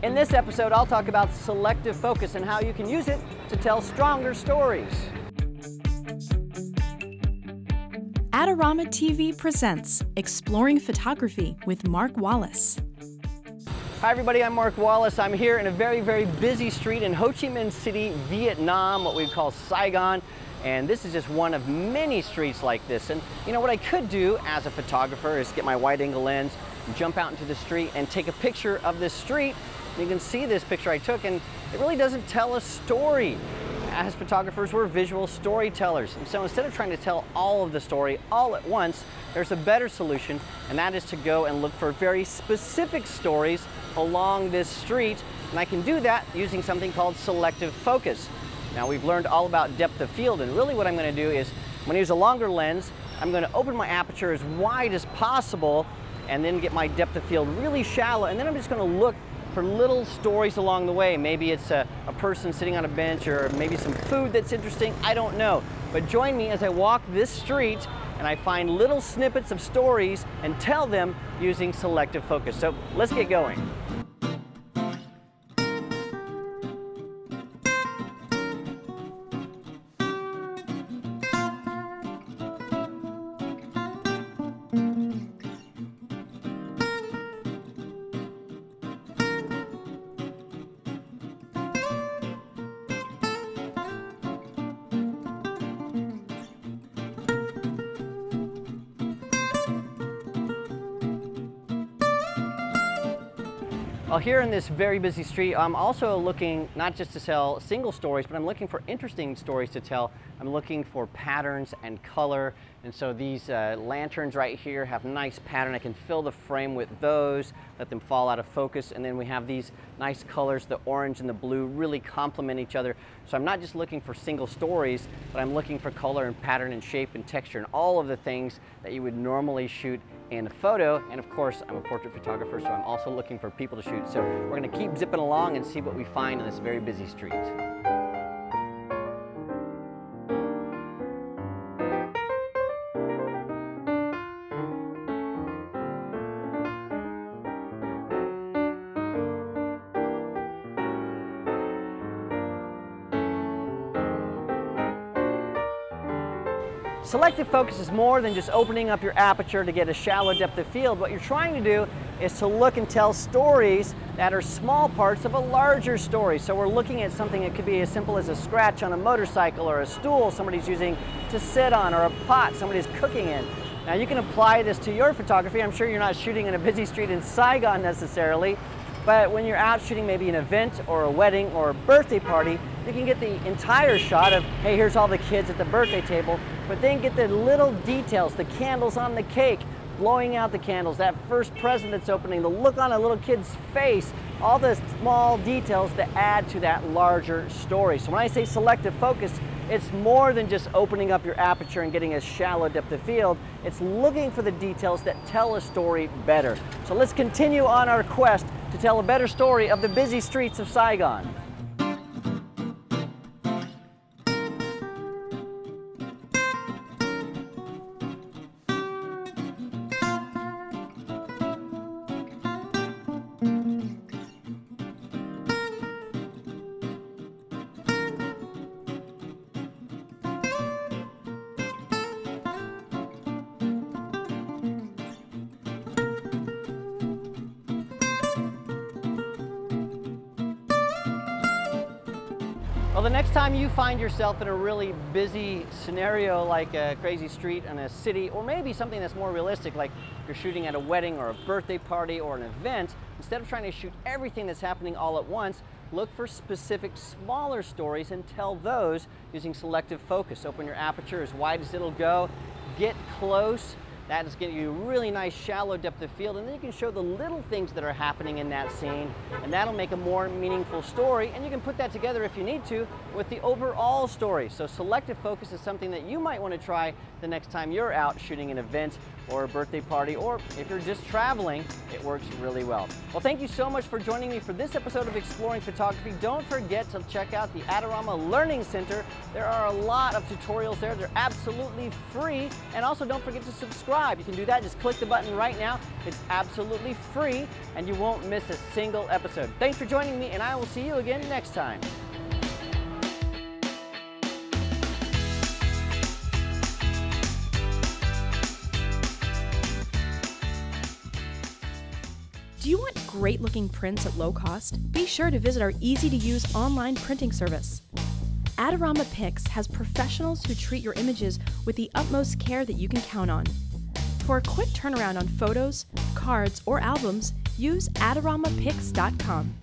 In this episode, I'll talk about selective focus and how you can use it to tell stronger stories. Adorama TV presents Exploring Photography with Mark Wallace. Hi everybody, I'm Mark Wallace. I'm here in a very, very busy street in Ho Chi Minh City, Vietnam, what we call Saigon. And this is just one of many streets like this. And you know what I could do as a photographer is get my wide angle lens, jump out into the street and take a picture of this street. You can see this picture I took and it really doesn't tell a story as photographers, we're visual storytellers. And so instead of trying to tell all of the story all at once, there's a better solution, and that is to go and look for very specific stories along this street. And I can do that using something called selective focus. Now we've learned all about depth of field, and really what I'm gonna do is, when I use a longer lens, I'm gonna open my aperture as wide as possible and then get my depth of field really shallow, and then I'm just gonna look for little stories along the way. Maybe it's a, a, person sitting on a bench or maybe some food that's interesting, I don't know. But join me as I walk this street and I find little snippets of stories and tell them using selective focus. So let's get going. Well, here in this very busy street, I'm also looking not just to sell single stories, but I'm looking for interesting stories to tell. I'm looking for patterns and color. And so these uh, lanterns right here have nice pattern. I can fill the frame with those, let them fall out of focus. And then we have these nice colors, the orange and the blue really complement each other. So I'm not just looking for single stories, but I'm looking for color and pattern and shape and texture and all of the things that you would normally shoot in a photo. And of course, I'm a portrait photographer, so I'm also looking for people to shoot. So we're gonna keep zipping along and see what we find in this very busy street. Selective focus is more than just opening up your aperture to get a shallow depth of field. What you're trying to do is to look and tell stories that are small parts of a larger story. So we're looking at something that could be as simple as a scratch on a motorcycle or a stool somebody's using to sit on or a pot somebody's cooking in. Now you can apply this to your photography. I'm sure you're not shooting in a busy street in Saigon necessarily, but when you're out shooting maybe an event or a wedding or a birthday party, you can get the entire shot of, hey, here's all the kids at the birthday table, but then get the little details, the candles on the cake, blowing out the candles, that first present that's opening, the look on a little kid's face, all the small details that add to that larger story. So when I say selective focus, it's more than just opening up your aperture and getting a shallow depth of field. It's looking for the details that tell a story better. So let's continue on our quest to tell a better story of the busy streets of Saigon. Well, the next time you find yourself in a really busy scenario like a crazy street in a city, or maybe something that's more realistic, like you're shooting at a wedding or a birthday party or an event, instead of trying to shoot everything that's happening all at once, look for specific smaller stories and tell those using selective focus. Open your aperture as wide as it'll go, get close, that is getting you a really nice shallow depth of field, and then you can show the little things that are happening in that scene, and that'll make a more meaningful story, and you can put that together if you need to with the overall story. So selective focus is something that you might want to try the next time you're out shooting an event or a birthday party, or if you're just traveling, it works really well. Well, thank you so much for joining me for this episode of Exploring Photography. Don't forget to check out the Adorama Learning Center. There are a lot of tutorials there. They're absolutely free, and also don't forget to subscribe subscribe. You can do that. Just click the button right now. It's absolutely free and you won't miss a single episode. Thanks for joining me and I will see you again next time. Do you want great looking prints at low cost? Be sure to visit our easy to use online printing service. Adorama Pix has professionals who treat your images with the utmost care that you can count on. For a quick turnaround on photos, cards, or albums, use AdoramaPix.com.